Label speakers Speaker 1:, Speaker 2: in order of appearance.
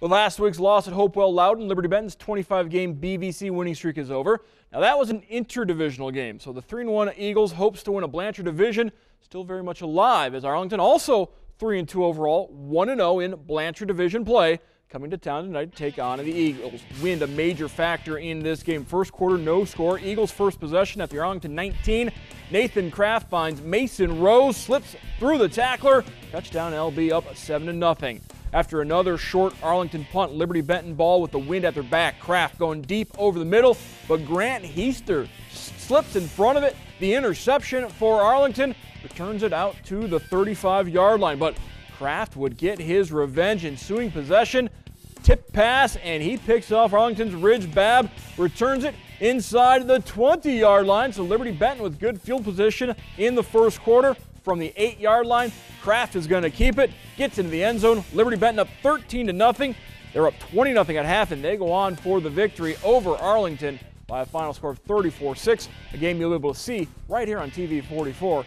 Speaker 1: With last week's loss at Hopewell Loudon, Liberty Benton's 25 game BVC winning streak is over. Now, that was an interdivisional game, so the 3 1 Eagles hopes to win a Blanchard division still very much alive as Arlington also 3 2 overall, 1 0 in Blanchard division play. Coming to town tonight to take on the Eagles. Wind a major factor in this game. First quarter, no score. Eagles first possession at the Arlington 19. Nathan Kraft finds Mason Rose, slips through the tackler. Touchdown LB up 7 0. After another short Arlington punt, Liberty Benton ball with the wind at their back. Kraft going deep over the middle, but Grant Heister slips in front of it. The interception for Arlington returns it out to the 35 yard line. But Kraft would get his revenge ensuing possession. Tip pass, and he picks off Arlington's Ridge Bab, returns it inside the 20 yard line. So Liberty Benton with good field position in the first quarter from the eight yard line. Kraft is going to keep it, gets into the end zone. Liberty Benton up 13 to nothing. They're up 20 0 at half, and they go on for the victory over Arlington by a final score of 34 6. A game you'll be able to see right here on TV 44